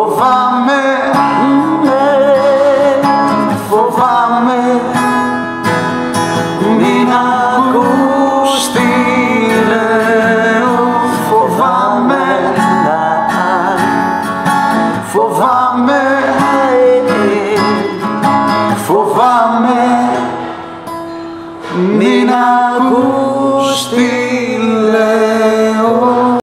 Φοβάμαι, ναι, φοβάμαι. Μην ακούς τι λέω Φοβάμαι, φοβάμαι Φοβάμαι, μην ακούς τι